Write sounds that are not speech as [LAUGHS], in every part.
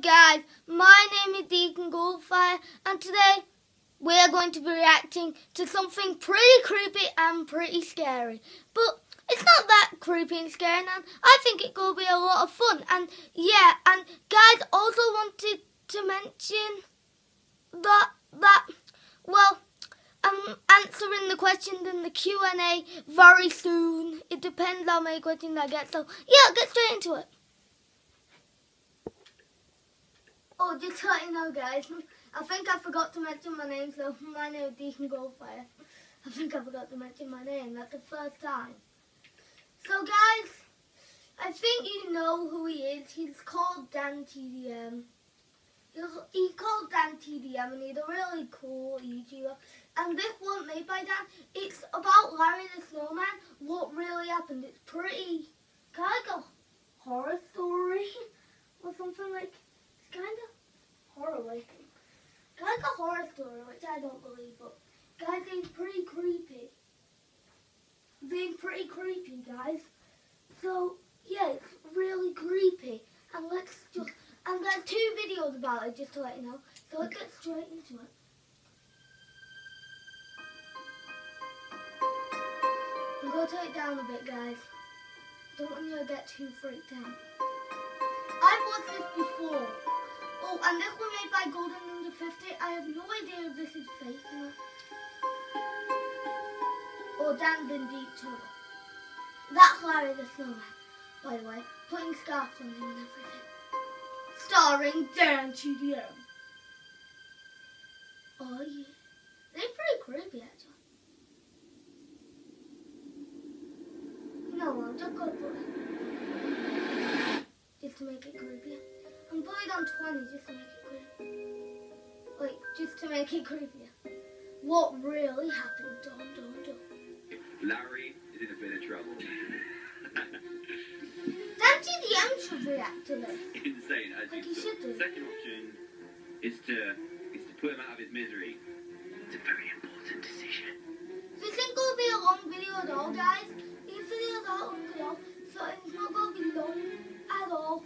guys? My name is Deacon Goldfire, and today we're going to be reacting to something pretty creepy and pretty scary. But it's not that creepy and scary, and I think it to be a lot of fun. And yeah, and guys, also wanted to mention that that well, I'm answering the questions in the Q and A very soon. It depends how many questions I get. So yeah, get straight into it. Oh, just let you know, guys, I think I forgot to mention my name, so my name is Deacon Goldfire. I think I forgot to mention my name. That's the first time. So, guys, I think you know who he is. He's called Dan TDM. He's, he's called Dan TDM, and he's a really cool YouTuber. And this one made by Dan, it's about Larry the Snowman, what really happened. It's pretty, kind of like a horror story, or something like it's kind of horror like. Like a horror story, which I don't believe, but guys, it's pretty creepy. Being pretty creepy, guys. So, yeah, it's really creepy. And let's just, and there's two videos about it, just to let you know. So let's get straight into it. I'm going to take it down a bit, guys. Don't want you to get too freaked out. I've watched this before. Oh, and this was made by Golden Ninja 50. I have no idea if this is fake or not. Or Dan Deep Turtle. That's Larry the Snowman, by the way. Putting scarves on him and everything. Starring Dan TDM. Oh yeah. They're pretty creepy actually. No, I'm just gonna put it. Just to make it creepier. I'm putting it on 20 just to make it creepy. Like, just to make it creepier. What really happened? Dun, dun, dun. Larry is in a bit of trouble. Dan TDM should react to this. Insane, as Like you he should do. Second option is to is to put him out of his misery. It's a very important decision. This isn't going to be a long video at all, guys. These videos aren't long at all, so it's not going to be long at all.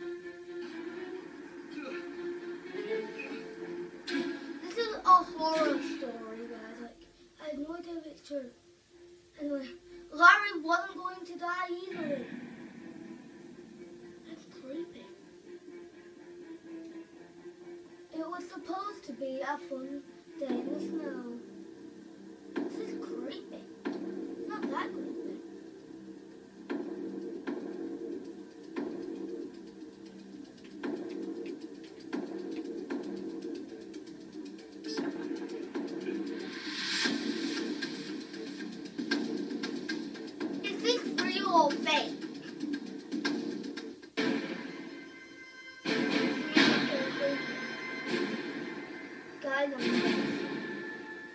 Anyway, Larry wasn't going to die either. That's creepy. It was supposed to be a fun day in the snow. Real or fake? Guys, I'm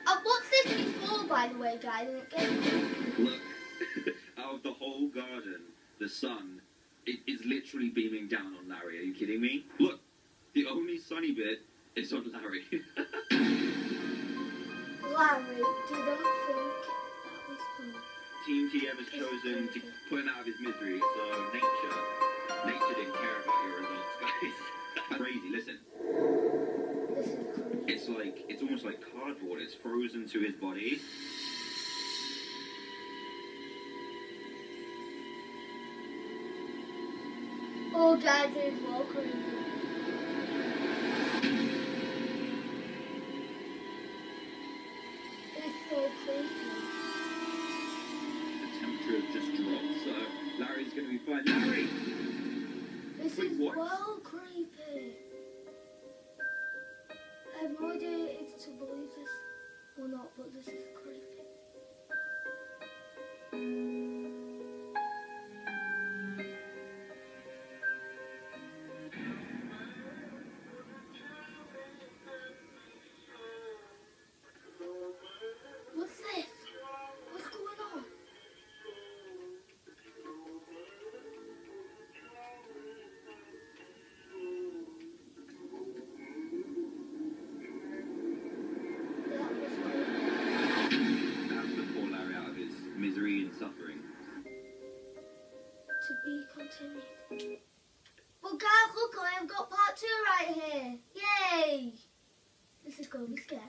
I've watched this before, by the way, guys, and it gets Look, [LAUGHS] out of the whole garden, the sun it is literally beaming down on Larry. Are you kidding me? Look, the only sunny bit is on Larry. [LAUGHS] Larry didn't think that was funny. Team TM has chosen to put him out of his misery, so nature, nature didn't care about your results, guys. [LAUGHS] Crazy. Listen, it's like it's almost like cardboard. It's frozen to his body. Oh, guys, it's well creepy. It's so. The temperature has just dropped, so Larry's going to be fine. Larry. This Wait, is well creepy. I have no idea if to believe this or not, but this is creepy. This is gonna be scary.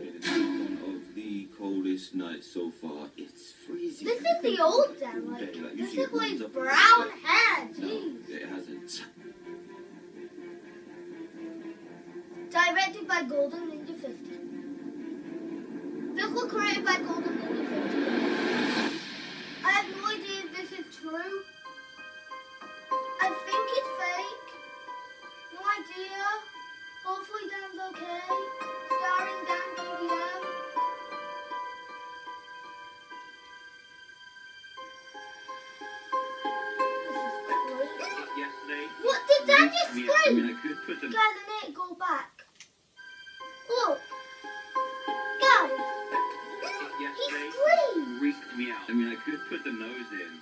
Think it's safe to say that this is one of the coldest nights so far. It's freezing. This is the old Dan, like, like, this is like brown hair, No, it hasn't. Directed by Golden Ninja 50. This was created by Golden What did Dan just Yeah, I scream? mean, I could put them. Guys, I need to go back. Look. Guys, he screamed. freaked me out. I mean, I could put the nose in,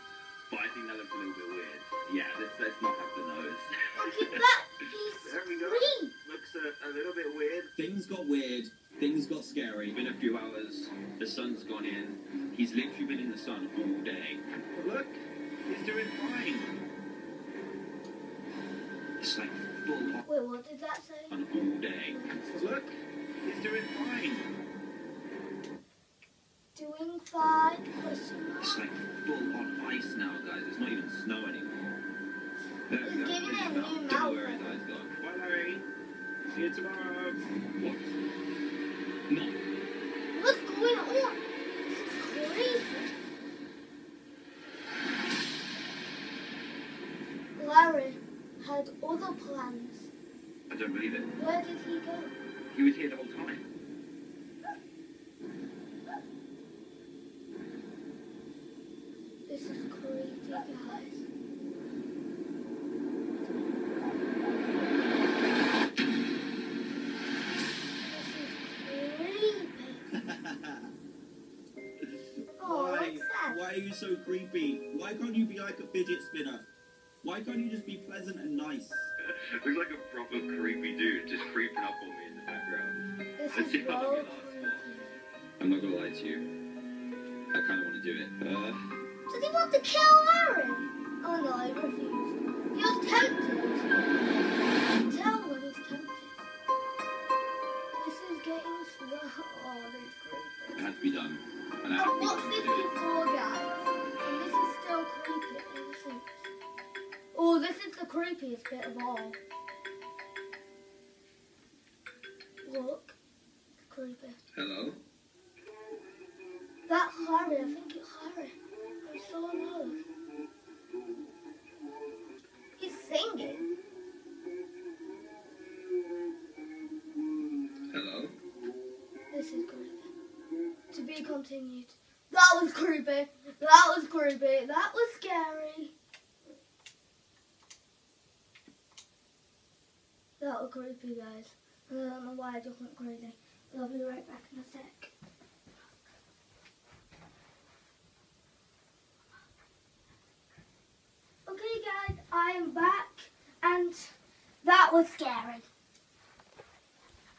but I think that looks a little bit weird. Yeah, let's, let's not have the nose. Look at that. He There we go. screamed. Looks a, a little bit weird. Things got weird. Things got scary. It's been a few hours. The sun's gone in. He's literally been in the sun all day. Look, he's doing fine. Wait, what did that say? An all day. Look, he's doing fine. Doing fine. It's like full on ice now, guys. It's not even snow anymore. There we He's go. giving it a new Don't worry, gone. Bye, Larry. See you tomorrow. What? Believe it. Where did he go? He was here the whole time. This is crazy, guys. This is creepy. [LAUGHS] Oh, why? Why are you so creepy? Why can't you be like a fidget spinner? Why can't you just be pleasant and nice? Looks like a proper creepy dude just creeping up on me in the background. This Let's see is how long so it creepy. I'm not gonna lie to you. I kind of want to do it. Uh, Does he want to kill Larry? Oh no, I refused. He was tempted. You can tell when he's tempted. This is getting slow. Oh, this is it creepy. has to be done. And I I've have to watched this creepiest bit of all. Look, creepy. Hello? That's Harry. I think it's Harry. I'm so nervous. He's singing. Hello? This is creepy. To be continued. That was creepy. That was creepy. That was scary. That was creepy, guys. I don't know why I just went crazy. But I'll be right back in a sec. Okay, guys, I am back, and that was scary.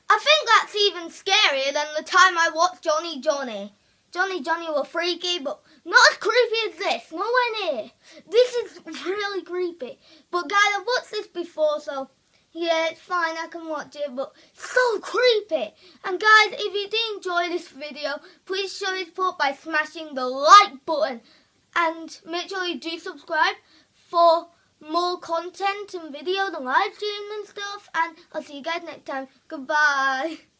I think that's even scarier than the time I watched Johnny Johnny. Johnny Johnny were freaky, but not as creepy as this. Nowhere near. This is really creepy. But guys, I've watched this before, so yeah, it's fine. I can watch it, but so creepy. And guys, if you did enjoy this video, please show your support by smashing the like button, and make sure you do subscribe for more content and videos and live streams and stuff. And I'll see you guys next time. Goodbye. [LAUGHS]